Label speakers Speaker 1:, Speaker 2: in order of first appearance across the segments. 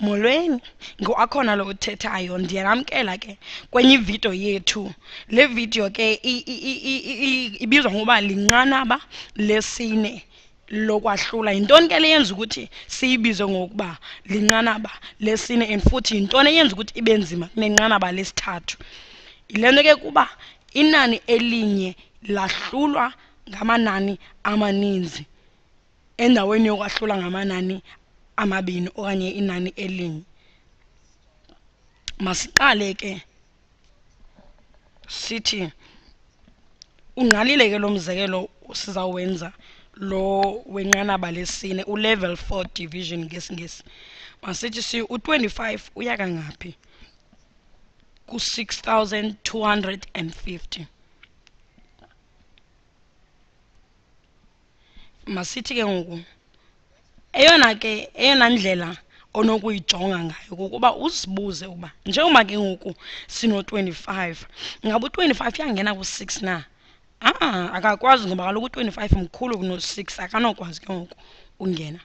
Speaker 1: molweni nguakhona lo uthethayo ndiyanamkela ke kwenye ividiyo yethu. Le vidiyo ke ibizwa ngokuba linqanaba lesine lokwahlula. Yintoni ke le yenza ukuthi siyibize ngokuba linqanaba lesine and futhi yintoni eyenza ukuthi ibe nzima kunenqanaba lesithathu? Yile nto ke kuba inani elinye lahlulwa ngamanani amaninzi endaweni yokwahlula ngamanani amabini okanye inani elinye. Masiqale ke sithi ungqalile ke lo mzekelo sizawuwenza lo wenqanaba lesine ulevel 4 division ngesingesi. Masithi si u-25 uya kangaphi? Ku-6250 masithi ke ngoku eyona ke eyona ndlela onokuyijonga ngayo kukuba uzibuze ukuba njengoba ke ngoku sino-25 ingaba u-25 uyangena ku-6 na? Ah akakwazi ngoba kaloku u-25 mkhulu kuno-6 akanokwazi ke ngoku ungena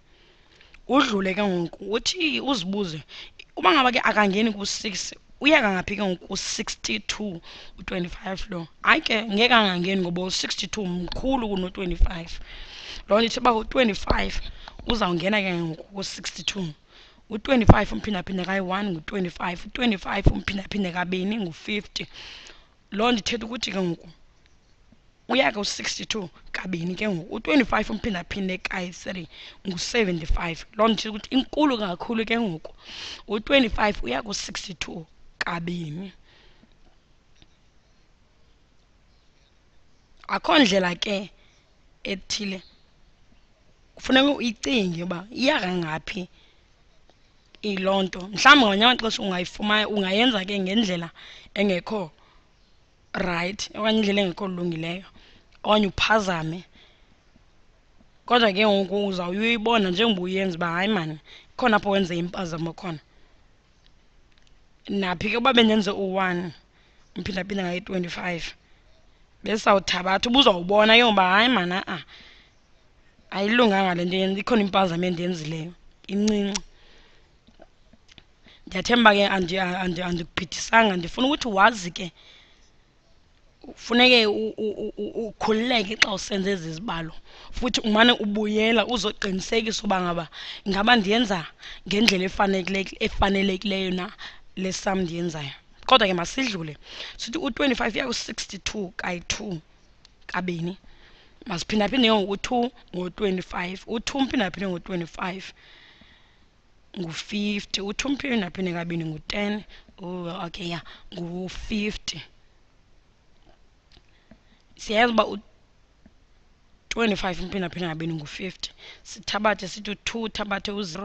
Speaker 1: udlule ke ngoku uthi uzibuze uba ngaba ke akangeni ku-6 uya kangaphi ke ngoku ku-62 u-25 lo? Hayi ke ngeke angangeni ngoba u-62 mkhulu kuno-25 loo nto ithi uba u-25 uzawungena ke ngoku ku-62 u-25 umphindaphinde kayi-1 ngu-25 u-25 umphindaphinde kabini ngu-50 loo nto ithetha ukuthi ke ngoku uya ku-62 kabini ke ngoku. U-25 umphindaphinde kayi-3 ngu-75 loo nto ithetha ukuthi inkulu kakhulu ke ngoku. U-25 uya ku-62 kabini. Akho ndlela ke ethile kufuneka uyicinge uba iya kangaphi iloo nto mhlawumbi ngamanye amaxesha ungayifumana ungayenza ke ngendlela engekho rayithi okanye indlela engekho lungileyo okanye uphazame. Kodwa ke ngoku uzawuyibona njengoba uyenza uba hayi mani khona apho wenze impazamo khona. Naphi ke uba bendenze u-one umphindaphinde ngayi-twenty-five besawuthabatha uba uzawubona ke ngoba hayi mani a-a ayilunganga le nto yenza ikhona impazamo endiyenzileyo incinci. Ndiyathemba ke andikubhidisanga ndifuna ukuthi wazi ke funeke ukhululeke xa usenza ezi zibalo. Futhi umane ubuyela uzoqinisekisa uba ngaba ingaba ndiyenza ngendlela efanelekileyo na le sam ndiyenzayo. Kodwa ke masidlule. Sithi u-25 uya ku-62 kayi-2 kabini? Masiphindaphinde ke ngoku-2 ngo-25 u-2 umphindaphinde ngo-25 ngu-50 u-2 umphindaphinde kabini ngu-10 okay ya ngu-50 siyayazi uba u-25 umphindaphinde kabini ngu-50 sithabathe sithi u-2 uthabathe u-0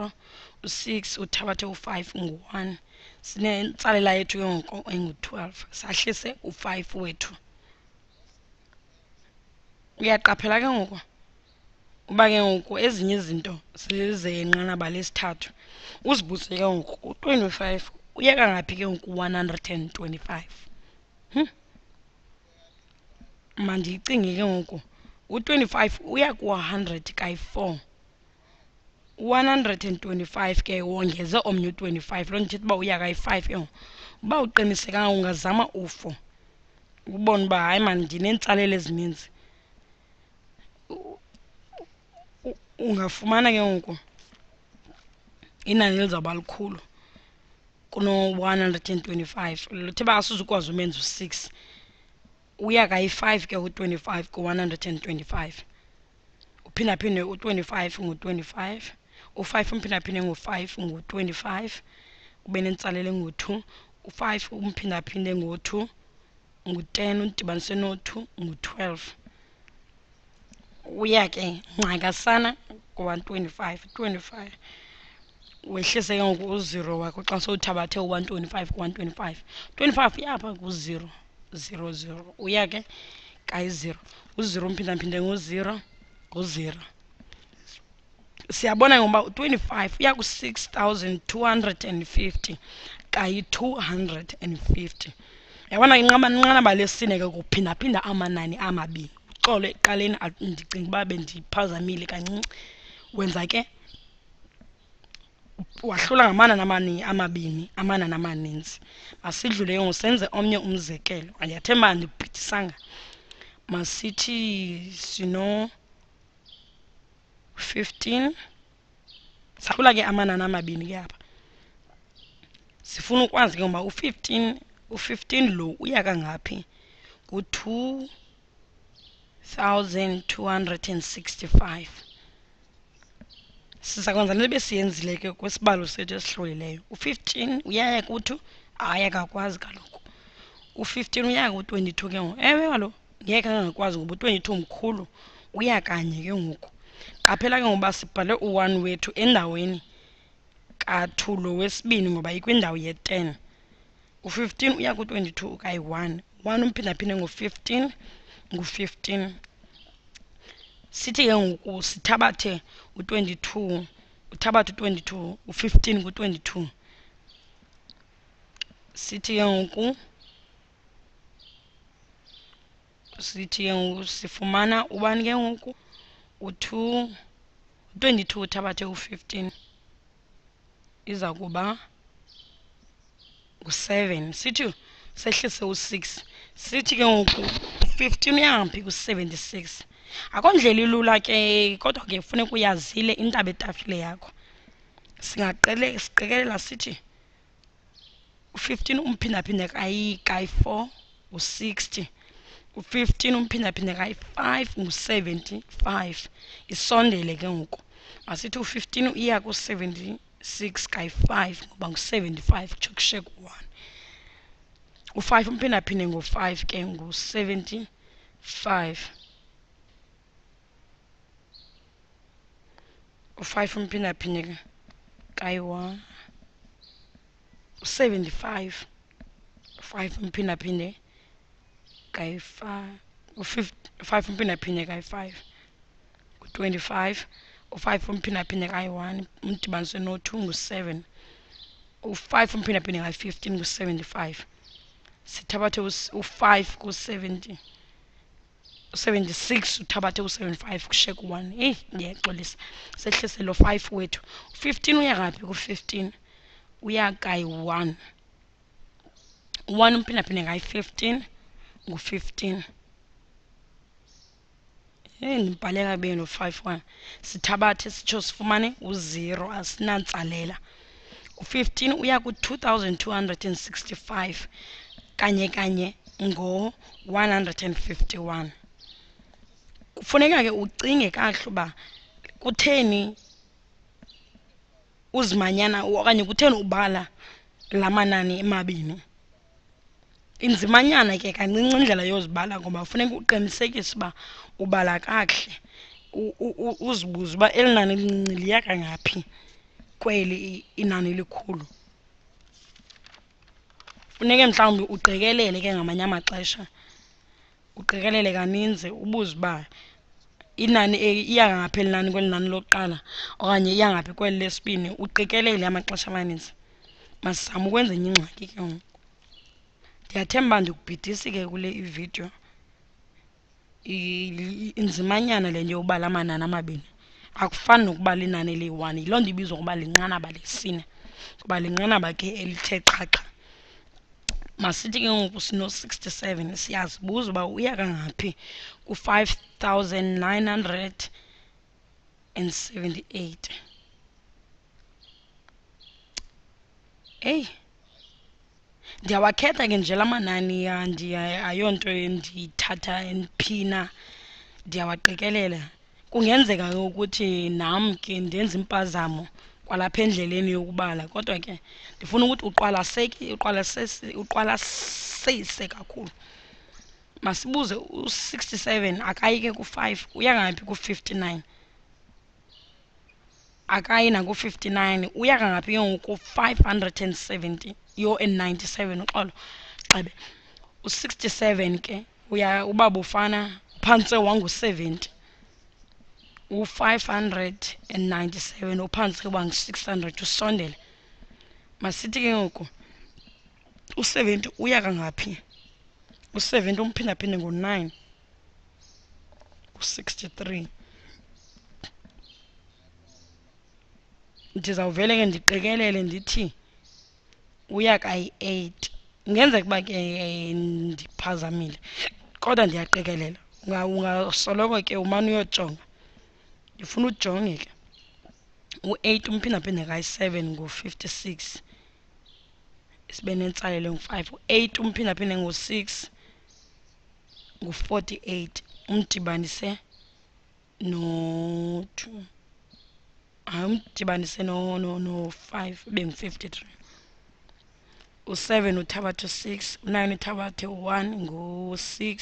Speaker 1: u-6 uthabathe u-5 ngu-1 sinentsalela yethu ke ngoku engu-12 sahlise u-5 wethu. Uyaqaphela ke ngoku? Uba ke ngoku ezinye izinto zezenqanaba lesithathu uzibuze ke ngoku u-25 uye kangaphi ke ngoku 125 hm? Mandiyicinge ke ngoku u-25 uya ku-100 kayi-4 u-125 ke wongeze omnye u-25 loo nto ithetha uba uya kayi-5 ke ngoku. Uba uqinisekanga ungazama ufo ubone uba hayi mani ndineentsalela ezininzi ungafumana ke ngoku inani lizawuba likhulu kuno-125 lithe uba asizukwazi umenza u-6 uya kayi-5 ke u-25 ku-125 uphindaphinde u-25 ngu-25 u-5 umphindaphinde ngu-5 ngu-25 ube nentsalela engu-2 u-5 umphindaphinde ngo-2 ngu-10 udibanise no-2 ngu-12 uya ke ncakasana ku-125 25 wehlise ke ngoku u-zero wakho xa sowuthabathe u-125 ku-125 25 uyapha ku-zero 0 0 uya ke kayi-0 u-0 umphindaphinde ngu-0 ngu-0 siyabona ngoba u-25 uya ku-6250 kayi-250 yabona inqanaba lesine ke kuphindaphinda amanani amabini uxolo ekuqaleni ndicinga uba bendiphazamile kancinci. Wenza ke wahlula ngamanani amani amabini amanani amaninzi masidlule ke ngoku senze omnye umzekelo. Ndiyathemba andikubhidisanga masithi sino 15 sahlula ke amanani amabini ke apha. Sifuna ukwazi ke ngoba u-15 u-15 lo uya kangaphi? Ku-2 1265 siza kwenza le besiyenzile ke kwisibalo sethu esihlulileyo u-15 uyaya kuthi hayi akakwazi kaloku. U-15 uyaya ku-22 ke ngoku. Ewe kaloku ngeke angakwazi ngoba u-22 mkhulu. Uya kanye ke ngoku. Qaphela ke ngoba sibhale u-1 wethu endaweni ka-2 lo wesibini ngoba ikwindawo ye-10 u-15 uya ku-22 ukayi-1 1 umphindaphinde ngo-15 ngu-15 sithi ke ngoku sithabathe u-22 uthabathe u-22 u-15 ku-22 sithi ke ngoku sithi ke ngoku sifumana ubani ke ngoku? U-2 u-22 uthabathe u-15 iza kuba ngu-7 sithi sehlise u-6 sithi ke ngoku ku-15 uyahambi ku-76 akondlela ilula ke kodwa ke kufuneka uyazile intaba etafile yakho. Singaqele siqikelela sithi u-15 umphindaphinde kayi-4 u-60 u-15 umphindaphinde kayi-5 ngu-75 isondele ke ngoku. Masithi u-15 iya ku-76 kayi-5 ngoba ngu-75 kutsho kushe ku-1 u-five uphinde aphinde ngo-five ke? Ngu-seventy-five u-five uphinde aphinde kayi-one? U-seventy-five u-five uphinde aphinde kayi-five u-five uphinde aphinde kayi-five. Ngu-twenty-five u-five uphinde aphinde kayi-one? Umdibanise no-two ngu-seven u-five uphinde aphinde kayi-fifteen? Ngu-seventy-five sithabathe u-5 ku-70 u-76 uthabathe u-75 kushiyeke u-1 eyi ndiyaxolisa. Sehlise lo 5 wethu. U-15 uya kaphi ku-15 uya kayi-1 u-1 umphindaphinde kayi-15 ngu-15 heyi ndibhale kabi lo 5 1 sithabathe sitsho sifumane u-0 asinantsalela. U-15 uya ku-2265 kanye kanye ngo-151 kufuneka ke ucinge kakuhle uba kutheni uzimanyana okanye kutheni ubala la manani emabini. Inzimanyana ke kancinci indlela yozibala ngoba funeka uqinisekise uba ubala kakuhle uzibuze uba eli nani lincinci liya kangaphi kweli inani elikhulu. Funeke mhlawumbi uqikelele ke ngamanye amaxesha. Uqikelele kaninzi ubuze uba inani iya ngaphi eli nani kweli nani lokuqala okanye iya ngaphi kweli lesibini. Uqikelele amaxesha amaninzi. Masizame ukwenza enye ingxaki ke ngoku. Ndiyathemba uba ndikubhidisi ke kule ividiyo. Inzimanyana le nto yobala amanani amabini. Akufani nokubala inani eliyi-one yiloo nto ibizwa ngokuba linqanaba lesine. Ngoba linqanaba ke elithe xhaxha. Masithi ke ngoku sino-67 siyazibuza uba uya kangaphi ku-five thousand nine hundred and seventy-eight. Eyi ndiyawakhetha ke nje la manani ayonto endiyithatha phina ndiyawaqikelela. Kungenzeka ke ukuthi nam ke ndenze impazamo kwalapha endleleni yokubala. Kodwa ke ndifuna ukuthi uqwalaseke uqwalasise kakhulu. Masibuze u-67 akayi ke ku-5 uya ngaphi ku-59 akayi naku-59 uya kangaphi ke ngoku 570 yo and 97 uxolo. Gxebe u-67 ke uya uba bufana uphantse wangu-70 u-597 uphantse uba ngu-600 usondele. Masithi ke ngoku u-70 uya kangaphi? U-70 umphindaphinde ngo-9 u-63 ndizawuvele ke ndiqikelele ndithi uya kayi-eight. Ingenzeka uba ke ndiphazamile kodwa ndiyaqikelela ungasoloko ke umane uyojonga. Ndifuna ujonge ke u-eight umphindaphinde kayi-seven ngu-fifty-six. Sibe nentsalelo engu-five u-eight umphindaphinde ngo-six ngu-forty-eight. Umdibanise no-two. Hayi umdibanise no-five ibe ngu-fifty-three. U-seven uthabatha u-six. U-nine uthabathe u-one ngu-six.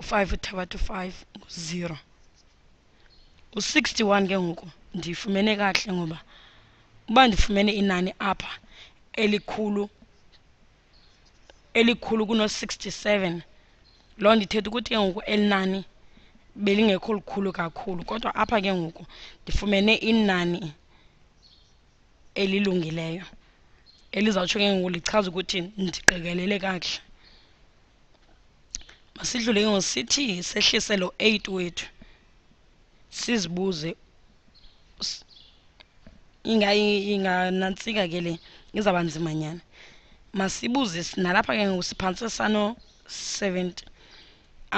Speaker 1: U-five uthabatha u-five ngu-zero. U-sixty-one ke ngoku ndiyifumene kahle ngoba uba ndifumene inani apha elikhulu elikhulu kuno-sixty-seven loo nto ithetha ukuthi ke ngoku eli nani belingekho likhulu kakhulu. Kodwa apha ke ngoku ndifumene inani elilungileyo elizawutsho ke ngoku lichaze ukuthi ndiqikelele kakuhle. Masidlule ke ngoku sithi sehlise lo eight wethu. Sizibuze inganantsika ke le izawuba nzimanyana masibuze nalapha ke ngoku siphantse sano-seventy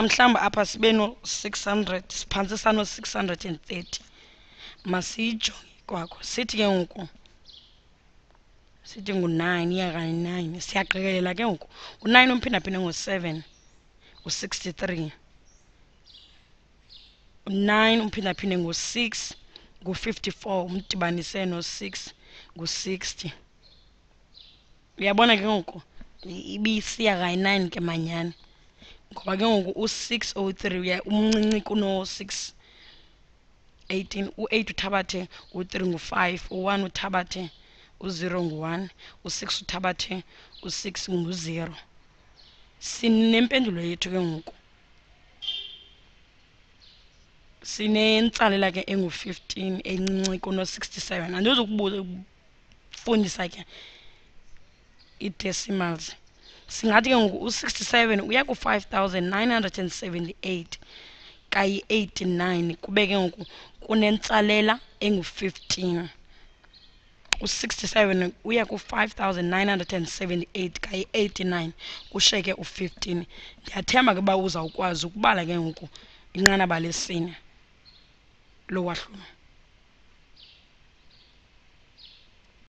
Speaker 1: mhlawumbi apha sibe no-six hundred siphantse sano-six hundred and thirty. Masiyijonge kwakho sithi ke ngoku sithi ngu-nine iya kayi-nine siyaqikelela ke ngoku. U-nine umphindaphinde ngo-seven ngu-sixty-three u-nine umphindaphinde ngo-six ngu-fifty-four umdibanise no-six ngu-sixty uyabona ke ngoku? Ibisiya kayi-nine ke manyani ngoba ke ngoku u-six oh three uya umncinci kuno-six eighteen u-eight uthabathe u-three ngu-five u-one uthabathe u-zero ngu-one u-six uthabathe u-six ngu-zero. Sinempendulo yethu ke ngoku. Sinentsalela ke engu-fifteen encinci kuno-sixty-seven. Andizukufundisa ke ii-decimals. Singathi ke ngoku u-sixty-seven uya ku-five thousand nine hundred and seventy-eight kayi-eighty-nine kube ke ngoku kunentsalela engu-fifteen. U-sixty-seven uya ku-five thousand nine hundred and seventy-eight kayi-eighty-nine kushiyeke u-fifteen. Ndiyathemba ke uba uzawukwazi ukubala ke ngoku inqanaba lesine. lo asumo.